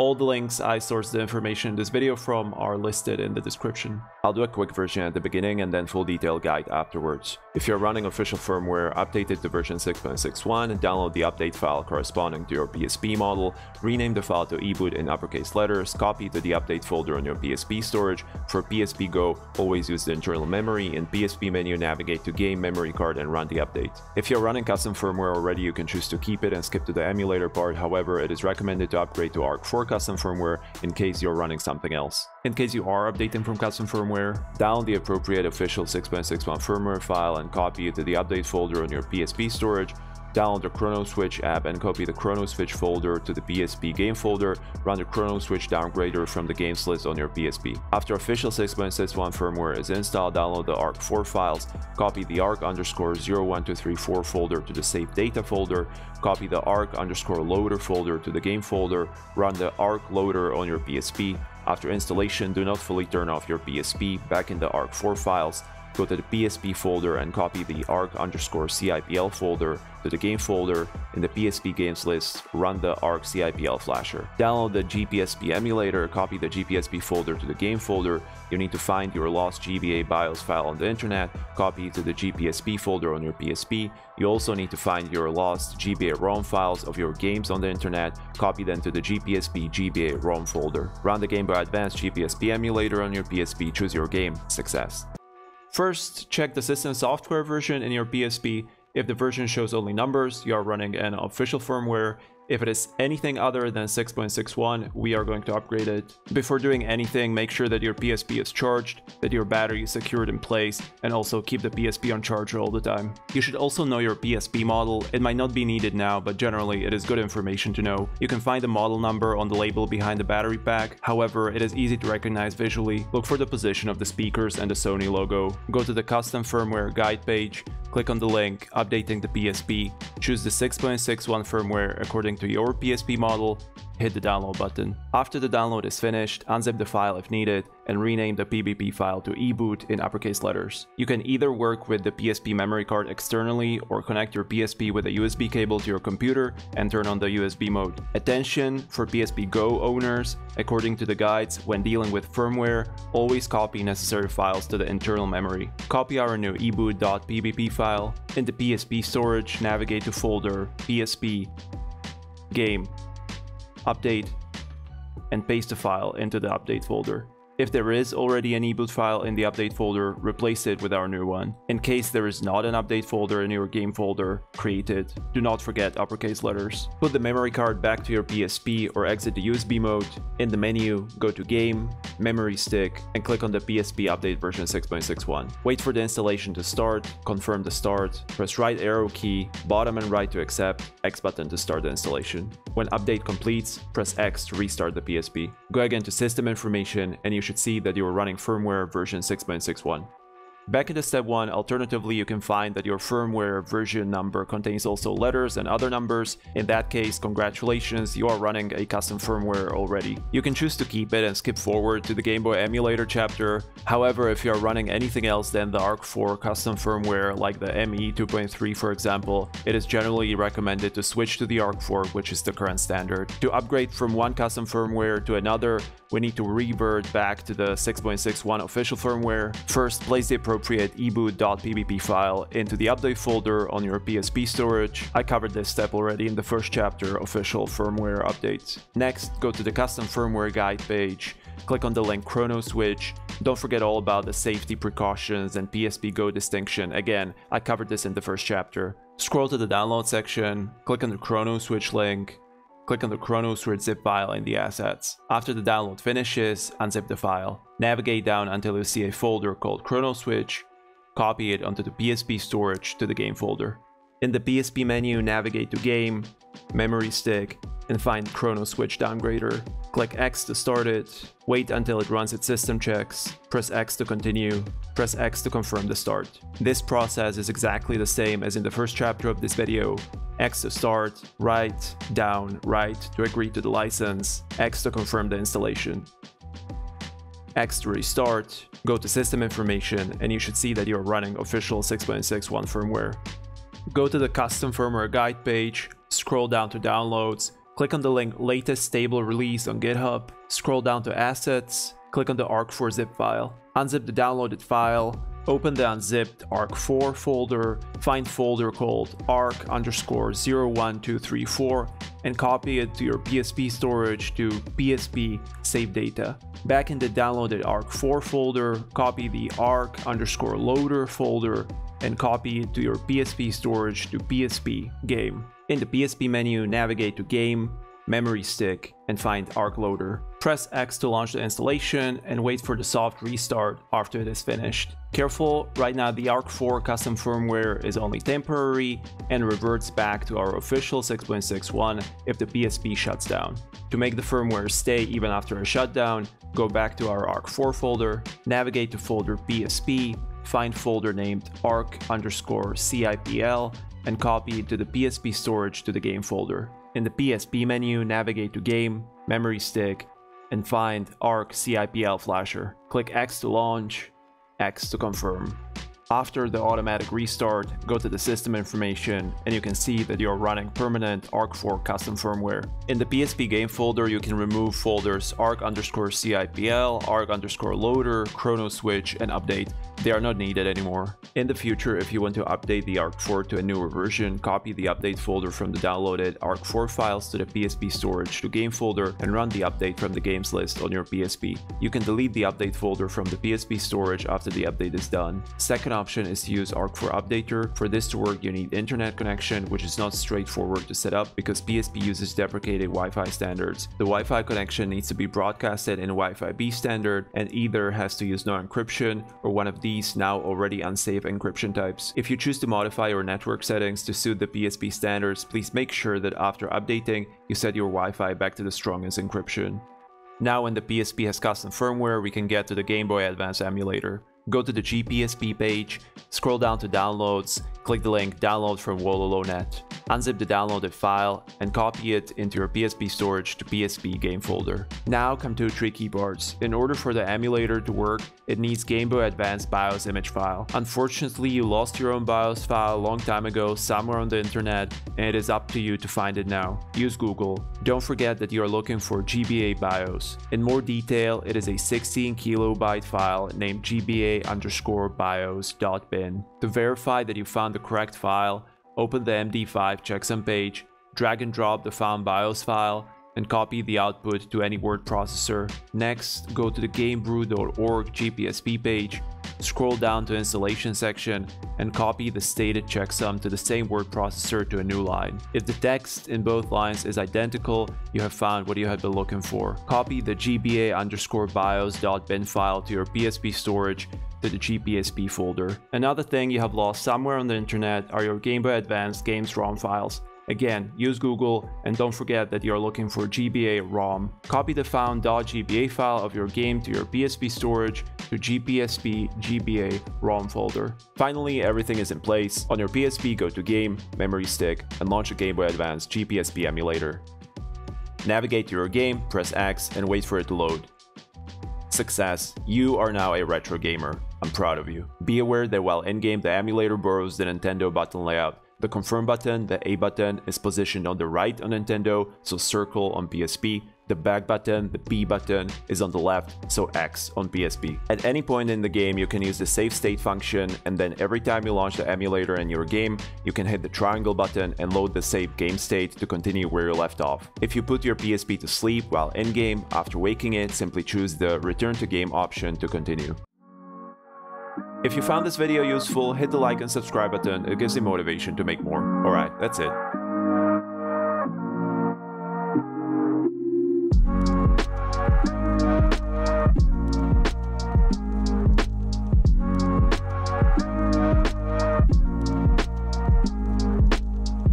All the links I sourced the information in this video from are listed in the description. I'll do a quick version at the beginning and then full detailed guide afterwards. If you're running official firmware, update it to version 6.61 and download the update file corresponding to your PSP model, rename the file to eboot in uppercase letters, copy to the update folder on your PSP storage. For PSP Go, always use the internal memory, in PSP menu navigate to game memory card and run the update. If you're running custom firmware already, you can choose to keep it and skip to the emulator part, however, it is recommended to upgrade to ARK-4 custom firmware in case you're running something else. In case you are updating from custom firmware, download the appropriate official 6.61 firmware file and copy it to the update folder on your PSP storage download the Chrono Switch app and copy the Chrono Switch folder to the PSP game folder, run the Chrono Switch downgrader from the games list on your PSP. After official 6.61 firmware is installed, download the ARK-4 files, copy the ARK underscore 01234 folder to the save data folder, copy the ARK underscore loader folder to the game folder, run the ARK loader on your PSP. After installation, do not fully turn off your PSP, back in the ARK-4 files, go to the PSP folder and copy the ark underscore CIPL folder to the game folder in the PSP games list, run the ark CIPL flasher. Download the GPSP emulator, copy the GPSP folder to the game folder. You need to find your lost GBA BIOS file on the internet, copy it to the GPSP folder on your PSP. You also need to find your lost GBA ROM files of your games on the internet, copy them to the GPSP GBA ROM folder. Run the Game Boy Advance GPSP emulator on your PSP, choose your game, success. First, check the system software version in your PSP. If the version shows only numbers, you are running an official firmware. If it is anything other than 6.61, we are going to upgrade it. Before doing anything, make sure that your PSP is charged, that your battery is secured in place, and also keep the PSP on charger all the time. You should also know your PSP model. It might not be needed now, but generally it is good information to know. You can find the model number on the label behind the battery pack. However, it is easy to recognize visually. Look for the position of the speakers and the Sony logo. Go to the custom firmware guide page, click on the link updating the PSP, choose the 6.61 firmware according to your PSP model, hit the download button. After the download is finished, unzip the file if needed, and rename the PBP file to eboot in uppercase letters. You can either work with the PSP memory card externally or connect your PSP with a USB cable to your computer and turn on the USB mode. Attention for PSP Go owners, according to the guides, when dealing with firmware, always copy necessary files to the internal memory. Copy our new eboot.pbp file. In the PSP storage, navigate to folder PSP game update, and paste the file into the update folder. If there is already an eboot file in the update folder, replace it with our new one. In case there is not an update folder in your game folder, create it. Do not forget uppercase letters. Put the memory card back to your PSP or exit the USB mode. In the menu, go to Game, Memory Stick, and click on the PSP update version 6.61. Wait for the installation to start, confirm the start, press right arrow key, bottom and right to accept, X button to start the installation. When update completes, press X to restart the PSP. Go again to system information and you should see that you are running firmware version 6.61. Back into step 1, alternatively you can find that your firmware version number contains also letters and other numbers. In that case, congratulations, you are running a custom firmware already. You can choose to keep it and skip forward to the Game Boy emulator chapter. However, if you are running anything else than the ARK-4 custom firmware like the ME 2.3 for example, it is generally recommended to switch to the ARK-4 which is the current standard. To upgrade from one custom firmware to another, we need to revert back to the 6.61 official firmware. First, place the appropriate eboot.pbp file into the update folder on your PSP storage. I covered this step already in the first chapter, official firmware updates. Next, go to the custom firmware guide page, click on the link Chrono Switch. Don't forget all about the safety precautions and PSP Go distinction. Again, I covered this in the first chapter. Scroll to the download section, click on the Chrono Switch link, click on the Chrono Switch zip file in the assets. After the download finishes, unzip the file. Navigate down until you see a folder called Chrono Switch, copy it onto the PSP storage to the game folder. In the PSP menu, navigate to Game, Memory Stick, and find Chrono Switch Downgrader. Click X to start it, wait until it runs its system checks, press X to continue, press X to confirm the start. This process is exactly the same as in the first chapter of this video. X to start, right, down, right to agree to the license, X to confirm the installation. X to restart, go to system information and you should see that you're running official 6.6.1 firmware. Go to the custom firmware guide page, scroll down to downloads, click on the link latest stable release on GitHub, scroll down to assets, click on the ARK-4 zip file, unzip the downloaded file, open the unzipped ARK-4 folder, find folder called ARK underscore 01234 and copy it to your PSP storage to PSP save data. Back in the downloaded ARK-4 folder, copy the ARK underscore loader folder and copy it to your PSP storage to PSP game. In the PSP menu, navigate to Game, Memory Stick, and find ARK Loader. Press X to launch the installation and wait for the soft restart after it is finished. Careful, right now the ARK-4 custom firmware is only temporary and reverts back to our official 6.61 if the PSP shuts down. To make the firmware stay even after a shutdown, go back to our ARK-4 folder, navigate to folder PSP, find folder named ark underscore CIPL, and copy it to the PSP storage to the game folder. In the PSP menu, navigate to Game, Memory Stick, and find ARK CIPL Flasher. Click X to launch, X to confirm. After the automatic restart, go to the system information and you can see that you're running permanent ARK-4 custom firmware. In the PSP game folder, you can remove folders ARK underscore CIPL, ARK underscore loader, chrono switch, and update. They are not needed anymore. In the future, if you want to update the ARK-4 to a newer version, copy the update folder from the downloaded ARK-4 files to the PSP storage to game folder and run the update from the games list on your PSP. You can delete the update folder from the PSP storage after the update is done. Second option is to use ARK-4 Updater. For this to work, you need internet connection, which is not straightforward to set up because PSP uses deprecated Wi-Fi standards. The Wi-Fi connection needs to be broadcasted in Wi-Fi B standard and either has to use no encryption or one of these now already unsafe encryption types. If you choose to modify your network settings to suit the PSP standards, please make sure that after updating, you set your Wi-Fi back to the strongest encryption. Now when the PSP has custom firmware, we can get to the Game Boy Advance emulator. Go to the GPSP page, scroll down to downloads, click the link download from Wololo.net. Unzip the downloaded file and copy it into your PSP storage to PSP game folder. Now come to tricky parts. In order for the emulator to work, it needs Game Boy Advance BIOS image file. Unfortunately, you lost your own BIOS file a long time ago somewhere on the internet and it is up to you to find it now. Use Google. Don't forget that you are looking for GBA BIOS. In more detail, it is a 16 kilobyte file named GBA underscore BIOS.bin. To verify that you found the correct file, open the MD5 checksum page, drag and drop the found BIOS file, and copy the output to any word processor. Next, go to the gamebrew.org GPSP page, scroll down to installation section, and copy the stated checksum to the same word processor to a new line. If the text in both lines is identical, you have found what you had been looking for. Copy the gba underscore bios.bin file to your PSP storage to the GPSP folder. Another thing you have lost somewhere on the internet are your Game Boy Advance games ROM files. Again, use Google and don't forget that you're looking for GBA ROM. Copy the found .gba file of your game to your PSP storage to GPSP GBA ROM folder. Finally, everything is in place. On your PSP, go to Game, Memory Stick, and launch a Game Boy Advance GPSP emulator. Navigate to your game, press X, and wait for it to load. Success, you are now a retro gamer. I'm proud of you. Be aware that while in-game the emulator borrows the Nintendo button layout, the confirm button, the A button, is positioned on the right on Nintendo, so circle on PSP. The back button, the B button, is on the left, so X on PSP. At any point in the game, you can use the save state function, and then every time you launch the emulator in your game, you can hit the triangle button and load the save game state to continue where you left off. If you put your PSP to sleep while in-game, after waking it, simply choose the return to game option to continue. If you found this video useful, hit the like and subscribe button, it gives me motivation to make more. Alright, that's it.